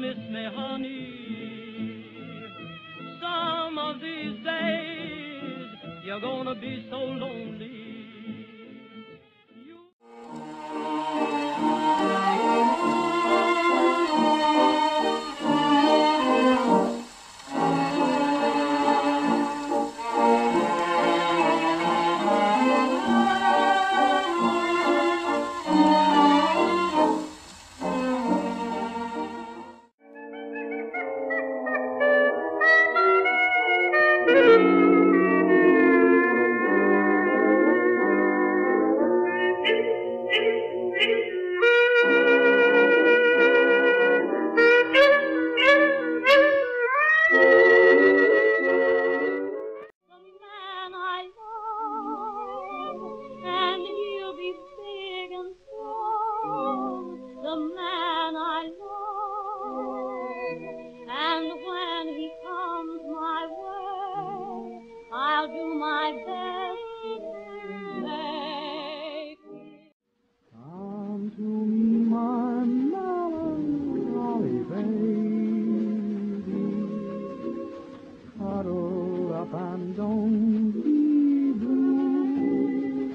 miss me, honey. Some of these days, you're gonna be so lonely. I'll do my best to make him. Come to me, my melancholy baby. Cuddle up and don't be blue.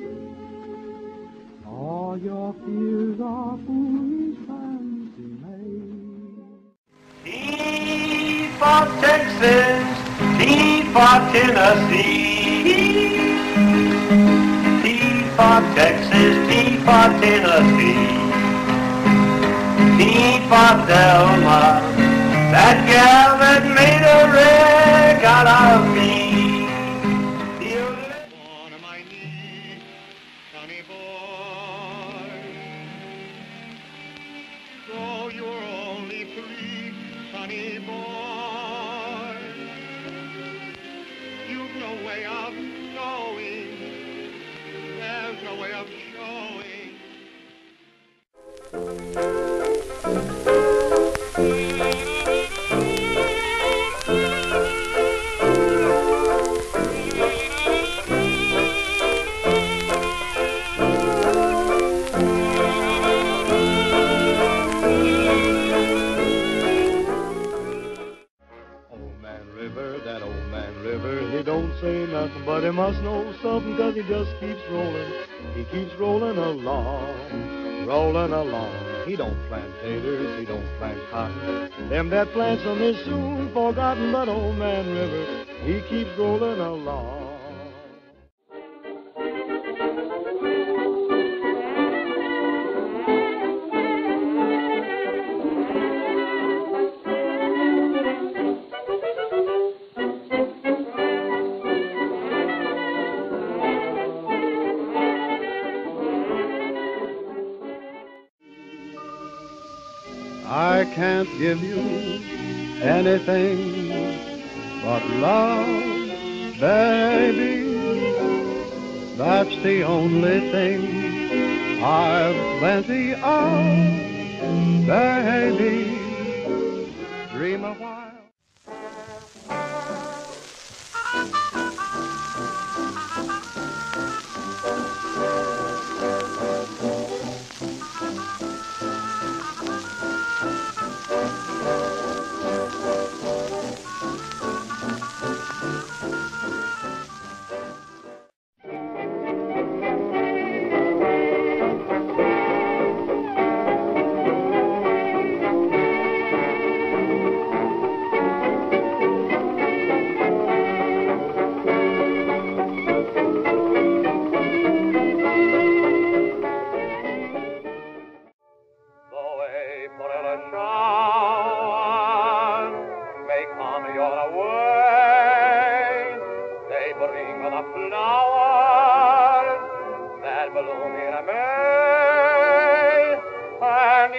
All your fears are foolish fancy made. T for Texas, T for Tennessee. T for Texas, T for Tennessee. T for Thelma, that gal that made a wreck out of me. On my knee, Sonny Boy. Though you're only three, Sonny Boy. But he must know something, cause he just keeps rolling. He keeps rolling along, rolling along. He don't plant taters, he don't plant cotton. Them that plants them is soon forgotten, but old man River, he keeps rolling along. Can't give you anything but love, baby. That's the only thing I've plenty of, baby. Dream a while.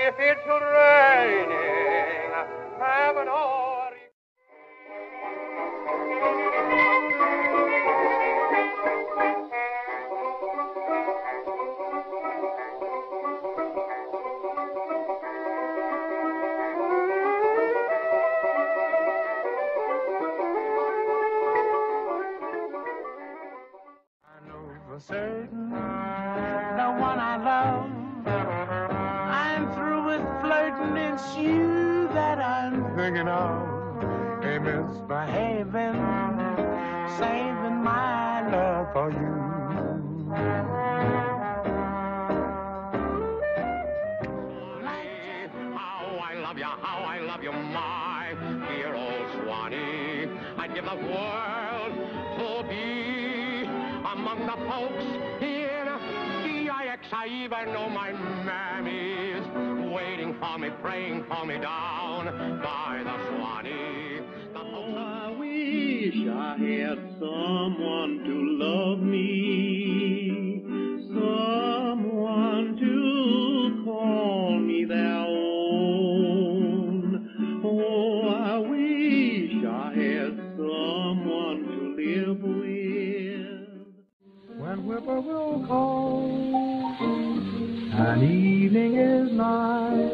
If it's raining, have no I know for certain the one I love. It's you that I'm thinking of. Hey, misbehaving, saving my love for you. How I love you, how I love you, my dear old Swanee. I'd give the world to be among the folks in DIX. I even know my mammy's waiting for me, praying for me down by the Swanee. The Oh, I wish I had someone to love me, and evening is nigh,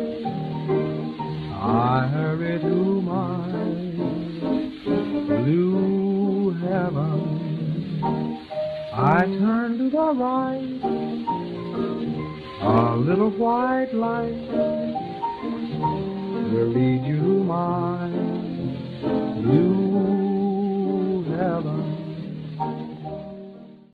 I hurry to my blue heaven. I turn to the right, a little white light will lead you to my blue